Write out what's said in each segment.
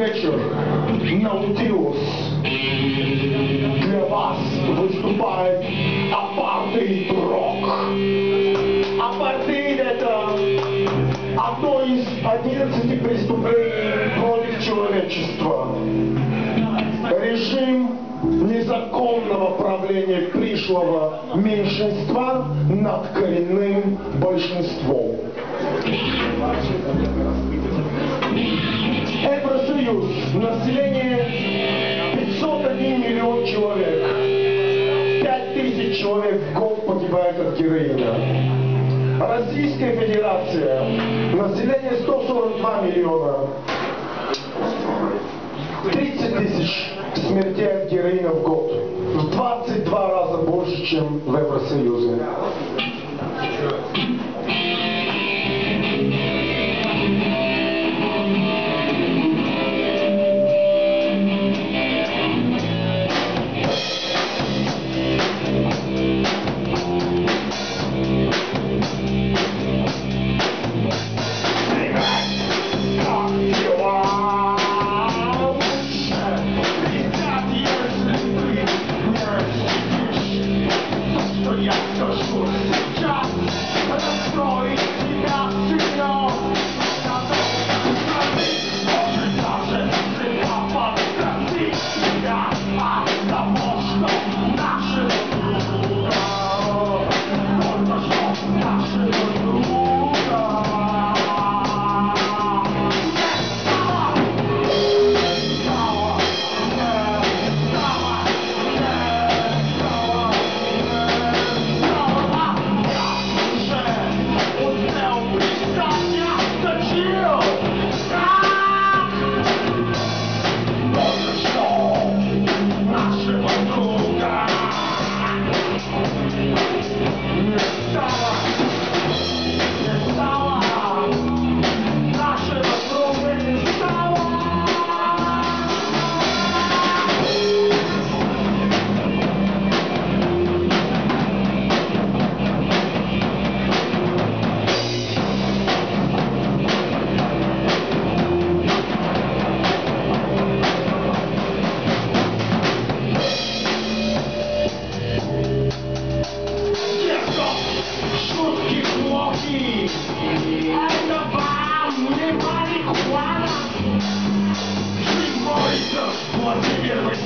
вечер Наутилус. Для вас выступает апартеид рок. Апартеид это одно из 11 преступлений против человечества. Режим незаконного правления пришлого меньшинства над коренным большинством. Евросоюз. Население 501 миллион человек. 5 тысяч человек в год погибает от героина. Российская Федерация. Население 142 миллиона. 30 тысяч смертей от героина в год. В 22 раза больше, чем в Евросоюзе.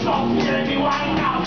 show, hear me right now.